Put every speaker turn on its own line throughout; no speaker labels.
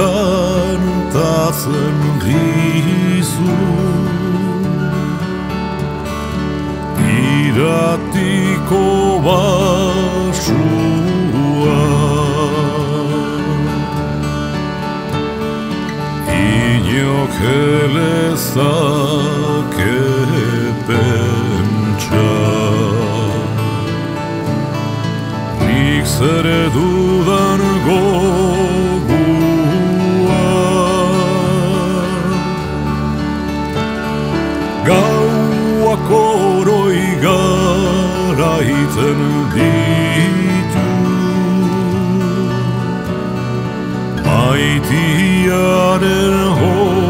honka zen Iratiko basua Inok shuwa Zeiten die tu Maitia den hontua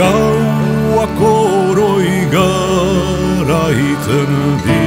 Gaua koroi garaitzen die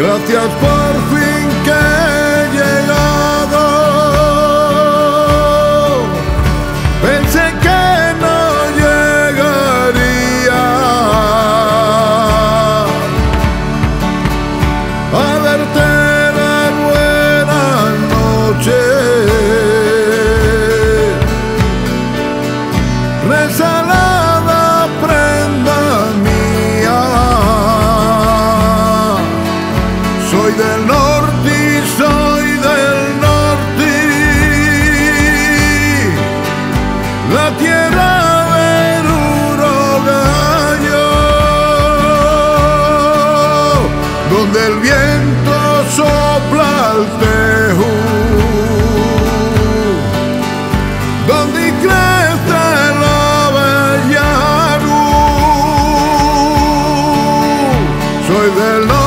Gracias por fin. del norte soy del norte. La tierra del urogallo, donde el viento sopla al tejo, donde crece el avellano. Soy del norte.